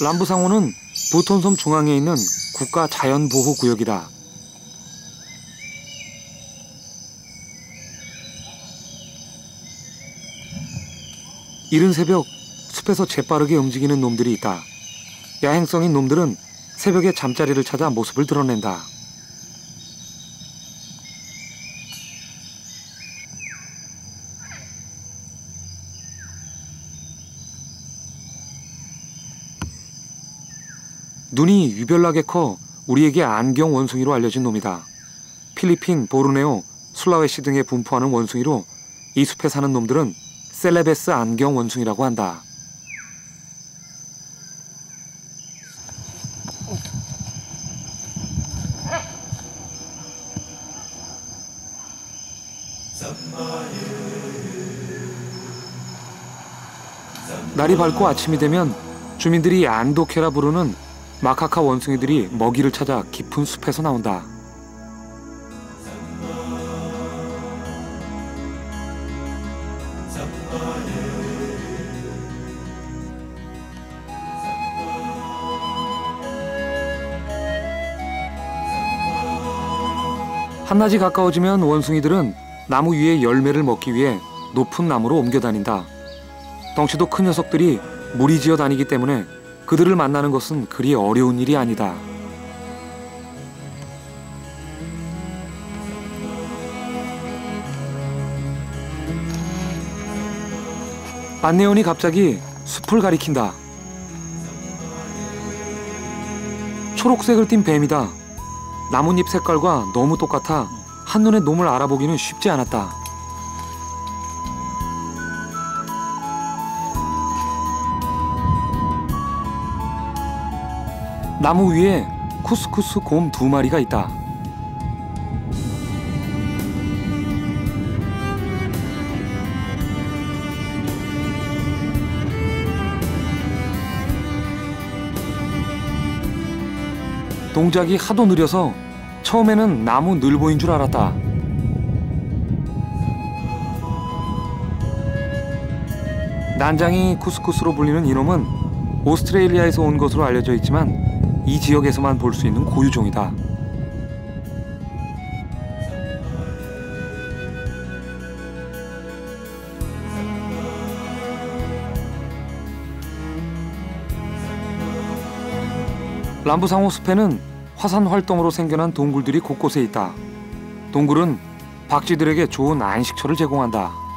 람부상호는 부톤섬 중앙에 있는 국가 자연보호구역이다. 이른 새벽 숲에서 재빠르게 움직이는 놈들이 있다. 야행성인 놈들은 새벽에 잠자리를 찾아 모습을 드러낸다. 눈이 유별나게 커 우리에게 안경 원숭이로 알려진 놈이다. 필리핀, 보르네오, 술라웨시 등에 분포하는 원숭이로 이 숲에 사는 놈들은 셀레베스 안경 원숭이라고 한다. 날이 밝고 아침이 되면 주민들이 안도케라 부르는 마카카 원숭이들이 먹이를 찾아 깊은 숲에서 나온다. 한낮이 가까워지면 원숭이들은 나무 위에 열매를 먹기 위해 높은 나무로 옮겨 다닌다. 덩치도 큰 녀석들이 무리지어 다니기 때문에 그들을 만나는 것은 그리 어려운 일이 아니다. 안내원이 갑자기 숲을 가리킨다. 초록색을 띤 뱀이다. 나뭇잎 색깔과 너무 똑같아 한눈에 놈을 알아보기는 쉽지 않았다. 나무 위에 쿠스쿠스 곰 두 마리가 있다. 동작이 하도 느려서 처음에는 나무 늘보인 줄 알았다. 난장이 쿠스쿠스로 불리는 이놈은 오스트레일리아에서 온 것으로 알려져 있지만 이 지역에서만 볼 수 있는 고유종이다. 람부상호 숲에는 화산 활동으로 생겨난 동굴들이 곳곳에 있다. 동굴은 박쥐들에게 좋은 안식처를 제공한다.